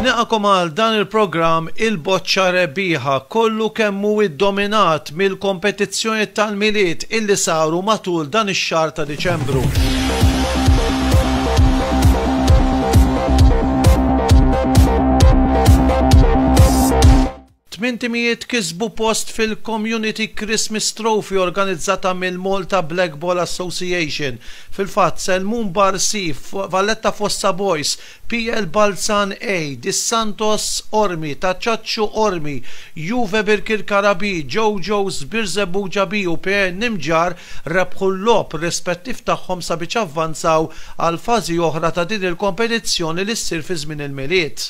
Nilqakom għal dan il-programm il-boċċa rebbieħa kollu kemmu id-dominat mill-kompetizzjoni tal-miliet illi saru matul dan ix-xahar ta' Diċembru. Tmien timijiet kisbu post fil-Community Christmas Trophy organizzata mill-Malta Blackball Association. Fil-fatt, Selmun Bar C, Valletta Fossa Boys, PL Balzan A, Dis Santos Qormi, Ta' Ċaċċu Qormi, Juve Birkirkara B, Jojo's Birżebbuġa B u PN Imġarr rebħu l-logħob rispettiv tagħhom sabiex avvanzaw għal fażi oħra ta' din il-kompetizzjoni li ssir fi żmien il-Milied.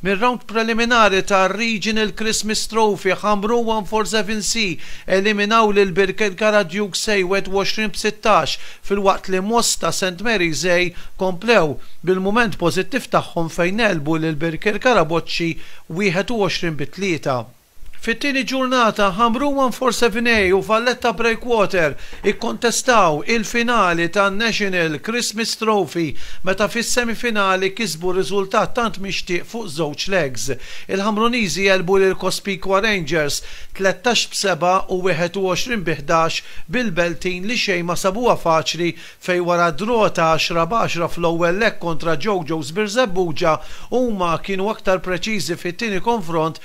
Mir-rawnd preliminari tar-Regional Christmas Trophy, Ħa Mrouan for Seven C eliminaw lil Birkirkara Duke Zay 21 b' 16 filwaqt li Mosta St Mary Zay komplew bil-mument pożittiv tagħhom fejn għelbu lil Birkirkara Boċċi 21 b' 3. Fit-tieni ġurnata, Hamrun-One Four Seven A u Valletta Breakwater ikkontestaw il-finali tan-National Christmas Trophy meta fis-semifinali kisbu riżultat tant mixtieq fuq żewġ legs. Il-Ħamruniżi għelbu lil Cospicua Rangers tlettax b'seba' u wieħed u għoxrin bi ħdax bil-beltin li xejn ma sabuha faċli fejn wara draw ta' għaxra b'għaxra fl-ewwel leg kontra Jojo's Birżebbuġa huma kienu aktar preċiżi fit-tieni konfront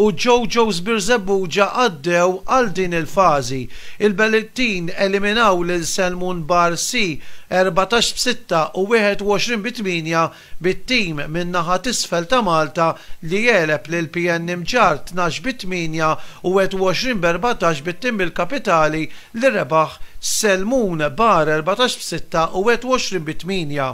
u Jojo's Birżebbuġa għaddew għal din il-fażi. Il-Belittin eliminaw lil Selmun Bar C, erbatax b'sitta u 21 bi tmienja, bit-tim min-naħa t'isfel ta' Malta li għeleb lil PN Imġarr tnax bi tmienja u 21 b'erbatax bit-tim mill-kapitali li rebaħ Selmun Bar erbatax b'sitta u 21 bi tmienja.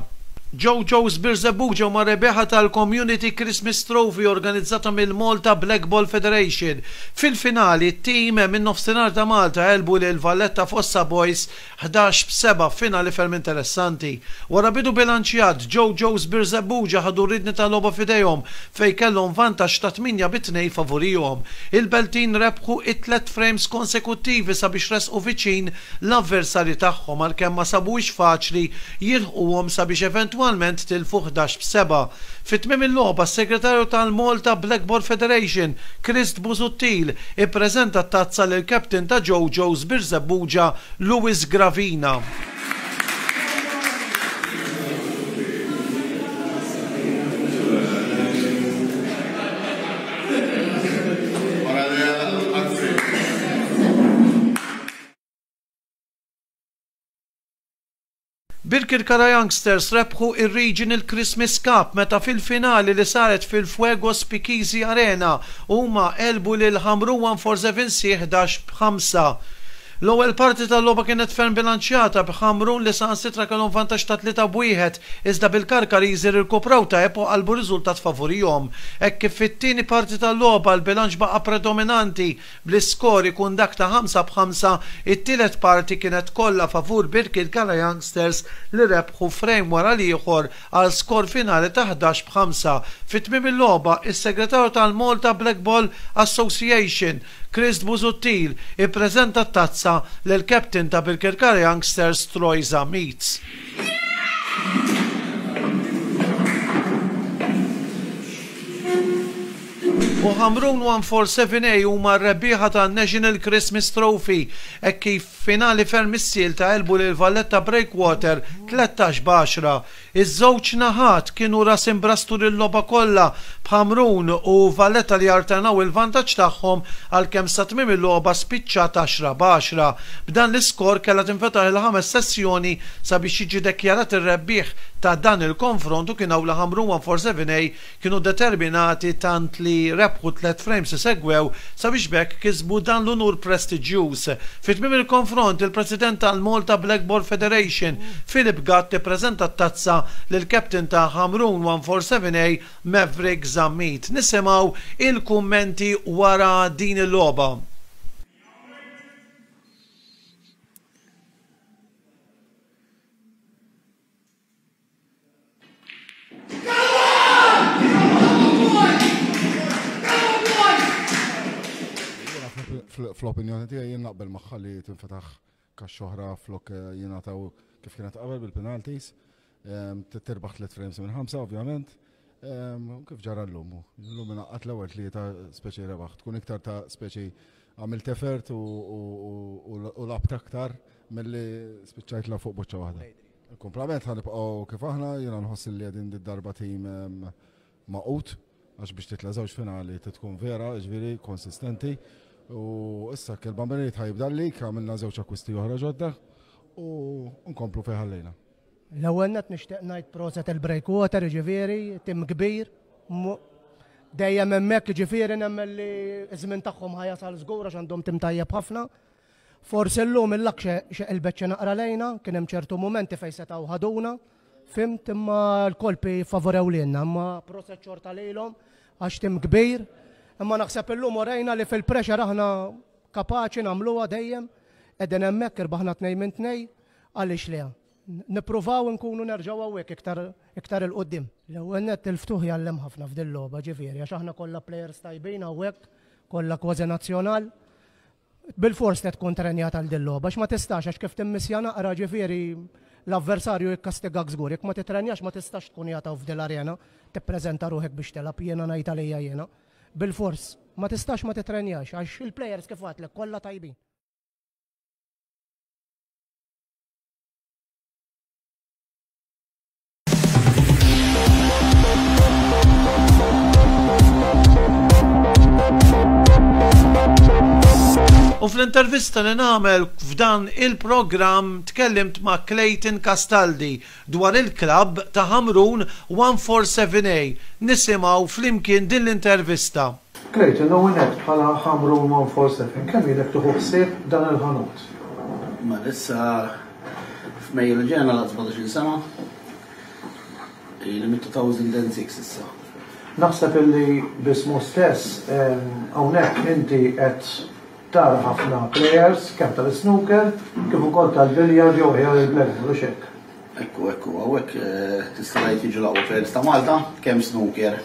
Jojo's Birżebbuġa huma rebbieħa tal-Community Christmas Trophy organizzata mill-Malta Blackball Federation. Fil-finali, t-tim min-Nofsinhar ta' Malta għelbu lil Valletta Fossa Boys ħdax b'seba' f'finali ferm interessanti. Wara bidu bilanċjat, Jojo's Birżebbuġa ħadu r-riedni tal-logħba f'idejhom fejn kellhom vantaġġ ta' tmienja bi tnejn favurihom. Il-Beltin rebħu t-tliet frames konsekuttivi sabiex resqu viċin l-avversarji tagħhom għalkemm ma sabuhiex faċli jilħquhom sabiex eventwalment tilfu ħdax b'seba'. Fi tmiem il-logħba s-Segretarju tal-Malta Blackball Federation, Krist Busuttil, ippreżenta t-tazza lill-captain ta' Jojo's Birżebbuġa, Louis Gravina. Birkirkara Youngsters rebħu r-Regional Christmas Cup meta fil-finali li saret fil-Fuego Spikizi Arena huma għelbu lil Ħamrun One Four Seven Sih ħdax b' ħamsa. L-ewwel parti tal-logħba kienet ferm bilanċjata b'Ħamrun li saħansitra kellhom vantaġġ ta' tlieta b'wieħed iżda bil-Karkariżi rrikupraw tajjeb u qalbu riżultat favurihom. Hekk kif fit-tieni parti tal-logħba l-bilanċ baqa' predominanti bl-iskor ikun dak ta' ħamsa b'ħamsa, it-tielet parti kienet kollha favur Birkirkara Youngsters li rebħu frame wara l-ieħor għal skor finali ta' ħdax b'ħamsa. Fi tmiem il-logħba, is-Segretarju tal-Malta Blackball Association, Christ Busuttil ippreżenta t-tazza lill-captain ta' Birkirkara Youngsters Troy Zammit. U Ħamrun 147 A huma r-rebbieħa tan-National Christmas Trophy hekk kif f'finali ferm is-sielta għelbu lil Valletta Breakwater tlettax b'għaxra. Iż-żewġ naħat kienu rasimbraż tul il-logħba kollha, b'Hamrun u Valletta li alternw il-vantaġġ tagħhom għalkemm sa tmiem il-logħba spiċċat għaxra b'għaxra. B'dan l-iskor kellha tinfetaħ il-ħames sessjoni sabiex jiġi dekjarat ir-rebbieħ ta' dan il-konfront u kien hawn li Hamrun Wanfor Sevinei kienu determinati tant li rebħu t-tliet frames li segwew sabiex b'hekk kisbu dan l-unur prestiġjuż. Fi tmiem il-konfront, il-President tal-Malta Blackball Federation, Philip Gatt ippreżenta t-tazza lill-captain ta' Ħamrun 147A, Maverick Zammit. Nisimgħu il-kummenti wara din il-logħba. fl-opinjoni tiegħi jien naqbel magħha li tinfetaħ kax oħra flok eh, jingħataw kif kienet qabel bil-penalties. Ehm, Tirbaħ tliet frames minn ħamsa ovvjament. Ehm, kif ġara l-lum? L-lum minna għat l-ewwel tlieta speċi rebaħ. Tkun iktar ta' speċi għamil tefert u l-abta aktar mill-li spiċċajt la fuq boċċa waħda. Il-kumplament ħa nibqgħu kif aħna, jiena nħoss li qegħdin darba tim maqut, għax biex titla' żewġ finali tkun vera, ġifieri konsistenti. U issa kell bambini tħaj jibda lik, għamilna żewġ akkwisti oħra ġodda u nkomplu fejn ħallejna. L-ewwel net nixtieq ngħid proset il-breakwater, ġifieri tim kbir, dejjem hemmhekk ġifieri nemmen li ż-żmien tagħhom ħajasal żgur għax għandhom tim tajjeb ħafna. Forsi llum il-luck xeqilbet xi naqra lejna, kien hemm ċertu mumenti fejn setgħu ħaduna, fimt, imma l-kolpi ffavorew lilna, imma proset xorta lilhom għax tim kbir. Imma naħseb illum urejna li fil-pressure aħna kapaċi nagħmluha dejjem, qegħdin hemmhekk irbaħna tnejn minn tnejn, għaliex le. Nippruvaw nkunu nerġgħu hawnhekk iktar iktar 'il quddiem. L-ewwel nett il-ftuħ jgħallem ħafna f'dil-logħba, ġifieri għax aħna kollha players tajbin hawnhekk, kollha kważi nazzjonal. Bilfors li tkun trenjat għal dil-logħba għax ma tistax għax kif timmissja naqra ġifieri l-avversarju jikkastigak żgur. Jekk ma titrenjax ma tistax tkun qiegħed hawn f'dil arena tippreżenta ruħek biex tilgħab jiena ngħid għalija jiena. Bilfors ma tistax ma titrenjax għax il-plejers kif għadtlek kollha tajbin. U fl-intervista li nagħmel f'dan il-programm tkellimt ma' Clayton Castaldi dwar il-klabb ta' Ħamrun 147A. Nisimgħu flimkien din l-intervista. Clayton, l-ewwel nett, bħala Hamrun 147, kemm ilek tieħu ħsieb dan il-ħanut? Mela issa f'Mejju li ġej nagħlaq 17-il sena. Ili mit-2006 issa. Naħseb illi b'ismu stess hawnhekk inti qed tara ħafna plejers kemm tal-isnooker kif ukoll tal-billiard jew aħjar il-blackboard, hux hekk? Ekku, ekku, hawnhekk tista' tgħid jiġu l-aqwa players ta' Malta, kemm snooker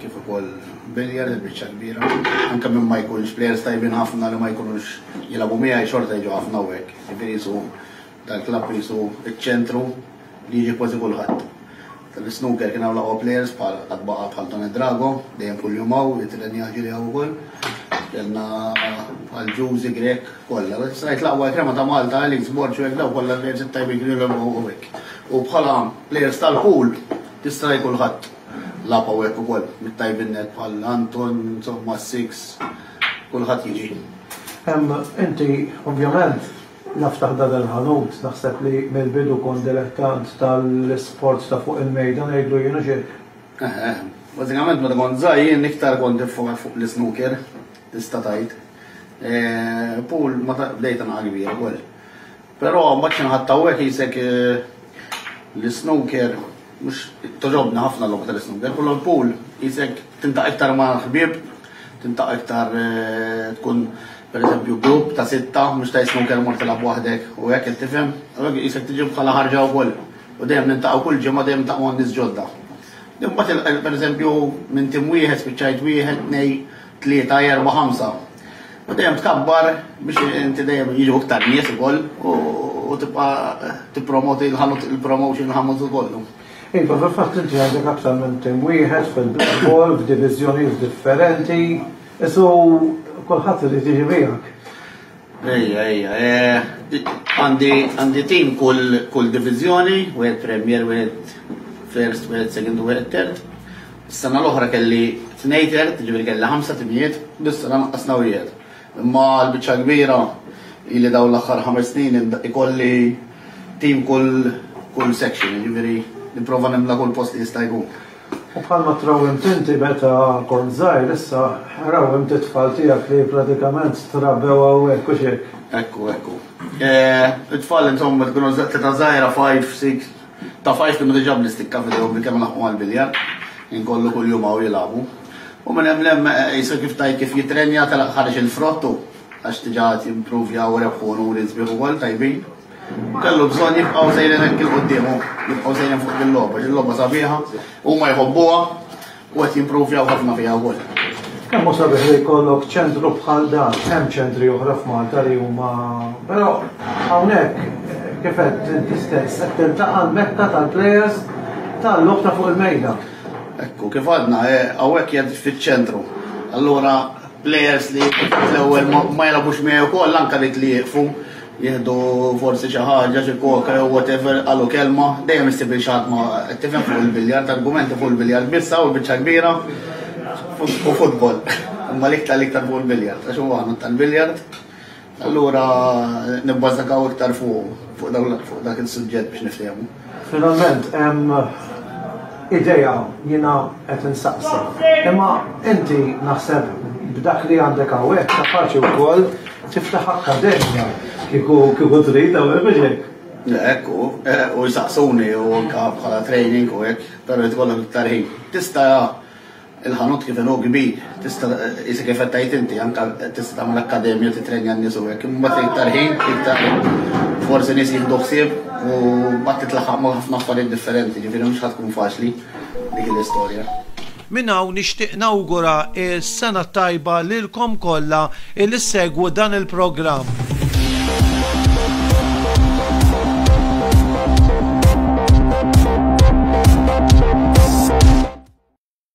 kif ukoll billiard il-biċċa l-kbira. Anke min ma jkunx, players tajbin ħafna li ma jkunux jilagħbu miegħi xorta jiġu ħafna hawnhekk. Jiġifieri qisu dal-klabb qisu ċ-ċentru li jiġi kważi kulħadd. Fl-isnooker kien hawn l-aqwa plejers bħal Agbaqa bħal Tony Drago, dejjem kuljum hawn, it-tirenni għal ġiri hawn ukoll. Kellna bħal Ġużi, Grech, kollha. Biex ngħid l-aqwa krema ta' Malta, Elise, Borġ u hekk dawn kollha l-plejers it-tajbin kienu jilgħbu hawn u hekk. U bħala plejers tal-pool tista' tgħid kulħadd lagħab hawn hekk ukoll, mit-tajbin nett bħal Anton, insomma s-Sikhs, kulħadd jiġi. Inti ovvjament Naftaħ dan il-ħanut, naħseb li mill-bidu kont dilettant tal-isports ta' fuq il-mejda, ngħidlu jien u x'hekk. Eħ, eħ. Bażikament meta kont żgħir jien iktar kont iffokat fuq l-isnooker, tista' tgħid. Pool ma ta' bdejt inqara kbir ukoll. Però mbagħad xi nħatt hawnhekk qisek l-isnooker, Mhux togħġobni ħafna l-logħba tal-isnooker. Kull pool qisek tintaq' iktar ma' ħbieb, tintaq' iktar tkun pereżempju grupp ta' sitta mhux ta' isnooker mort tilgħab waħdek u hekk qed tifhem? Allura qisek tiġi bħala ħarġa wkoll u dejjem niltaqgħu kull ġimgħa dejjem niltaqgħu ma' nies ġodda. Imbagħad pereżempju minn tim wieħed spiċċajt wieħed, tnej, tlieta, erbgħa, ħamsa. U dejjem tkabbar biex inti dejjem jiġu iktar nies ukoll u tibqa' tippromoti l-ħanut il-promotion l-ħanut kollu. Iva, fil-fatt inti għandek aktar minn tim wieħed fil-Black Ball f'diviżjonijiet differenti, isu kulħadd irid jiġi miegħek. Ejja, ejja, eh, għandi għandi tim kull kull diviżjoni, wieħed Premier, wieħed First, wieħed Second, wieħed Third. Is-sena l-oħra kelli tnej Third, ġifieri kelli ħamsa timijiet, bis-sena naqqasna wieħed. Imma l-biċċa kbira ili dawn l-aħħar ħames snin ikolli tim kull kull section, ġifieri nipprova nimla kull post li jista' jkun. U bħalma trawwimt inti meta kont żgħir, issa rawwimt it-tfal tiegħek li pratikament trabbew hawnhekk, hux hekk? Ekku, ekku. It-tfal, insomma, tkunu età żgħira, five, six, ta' five kienu diġà bl-istikka f'idejhom li kemm laħqu mal-biljard, ħin kollu kuljum hawn jilagħbu. U minn hemm 'l hemm, qisu kif tgħid kif jittrenja telaq ħareġ il-frott hu, għax diġà qed jimpruvja u rebħu unuri sbieħ ukoll tajbin. Kellu bżonn jibqgħu sejrin hekk il quddiem u jibqgħu sejrin fuq din logħba, din logħba sabiħa, huma jħobbuha u qed jimpruvjaw ħafna fiha wkoll. Kemm hu sabiħ li jkollok ċentru bħal dan, hemm ċentri oħra f'Malta li huma, però hawnhekk kif għedt inti stess qed tintaqa' l-mekka tal-plejers tal-logħob ta' fuq il-mejda. Hekk hu, kif għadna, hawnhekk qiegħed fiċ-ċentru. Allura plejers li fl-ewwel ma jilgħabux miegħi wkoll anke rid li jieqfu. Jieħdu forsi xi ħaġa, xi koka jew whatever, qalu kelma, dejjem issib lil xi ħadd ma qed tifhem fuq il-biljard, argumenti fuq il-biljard biss hawn il-biċċa l-kbira u futbol. Imma l-iktar l-iktar fuq il-biljard għax huwa għanod tal-biljard, allura nibbażakaw iktar fuqu, fuq dak il-suġġett biex niftehmu. Finalment hemm idea jiena qed insaqsi. Imma inti naħseb b'dak li għandek hawnhekk kapaċi wkoll tiftaħ akkademja kieku kieku trid hawnhekk mhux hekk? Hekk hu, u jsaqsuni u anke bħala training u hekk, però jrid ikollok iktar ħin. Tista' Il-ħanut kif inhu kbir, tista' qisha kif qed tgħid inti, anke tista' tagħmel akkademja u tittrenja n-nies u hekk, imma mbagħad iktar ħin, iktar forsi nies jieħdu ħsieb u mbagħad titlaħħaq ma' ħafna affarijiet differenti, ġifieri mhux ħa tkun faċli dik l-istorja. Minn hawn nixtieq nawgura s-sena t-tajba lilkom kollha li ssegwu dan il-programm.